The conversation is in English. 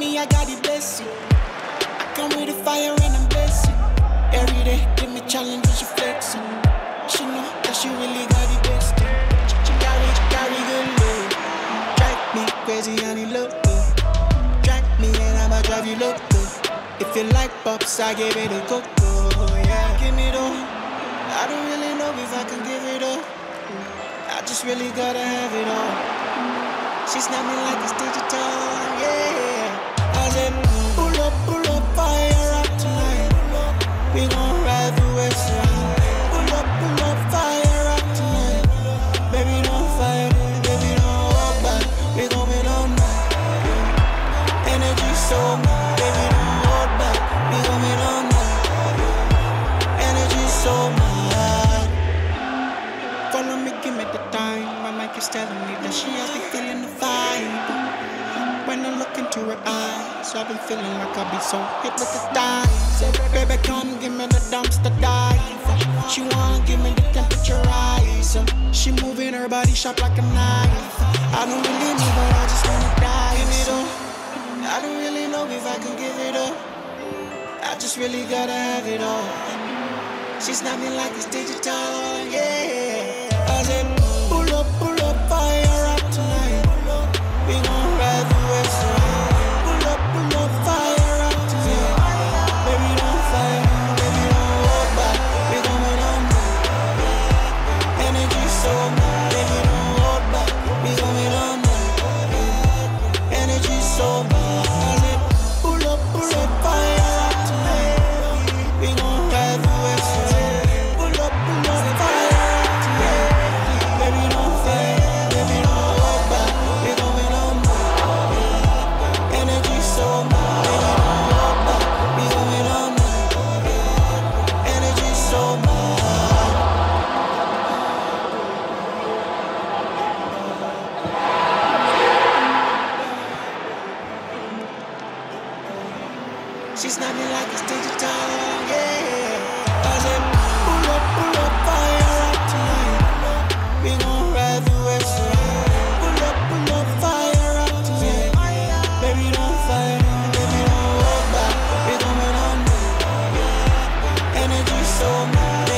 me, I got the blessing. I come with the fire and I'm blessing. Every day, give me challenges, she flexing. She know that she really got the best. She, she carry, she carry good load. Drive me crazy, honey, look good. Drive me and I'ma drive you loco. If you like pops, I give it a coco. Yeah, give me though. I don't really know if I can give it up. I just really gotta have it all. She snap me like it's digital, yeah. Telling me that she has been feeling the vibe. When I look into her eyes, I've been feeling like I've been so hit with hypnotized. Say, baby, come give me the dumpster dive. She want give me the temperature rise. She moving her body sharp like a knife. I don't really know, but I just wanna die. Give it up. I don't really know if I can give it up. I just really gotta have it all. She's snap me like it's digital, yeah. She's not like it's digital, yeah. I said, pull up, pull up, fire up tonight. We gon' ride the west. Pull up, pull up, fire up tonight. Baby, don't fight, baby, don't walk back. We gon' run on Energy so much.